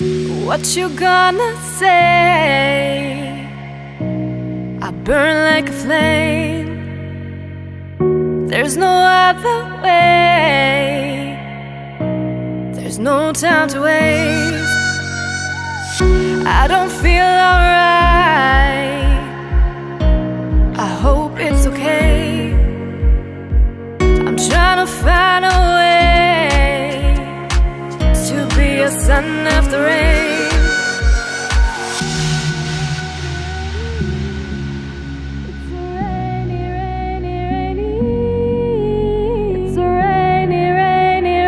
What you gonna say? I burn like a flame. There's no other way. There's no time to waste. I don't feel alright. I hope it's okay. I'm trying to find a sun after rain. It's a rainy, rainy, rainy. It's a rainy, rainy,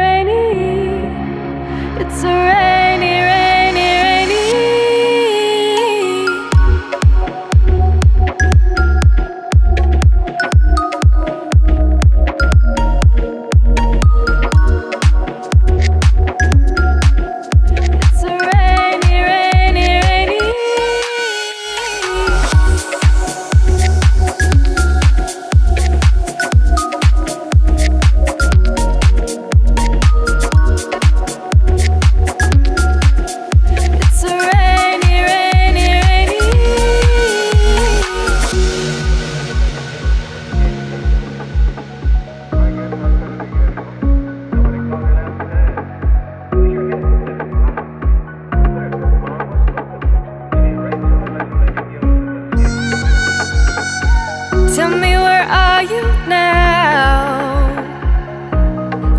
Tell me where are you now?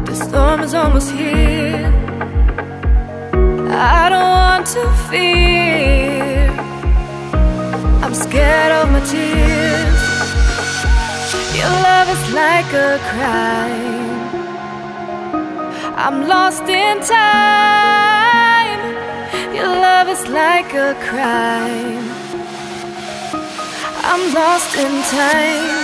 The storm is almost here. I don't want to fear. I'm scared of my tears. Your love is like a crime. I'm lost in time. Your love is like a crime. I'm lost in time.